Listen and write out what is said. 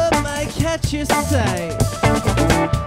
love might catch your sight.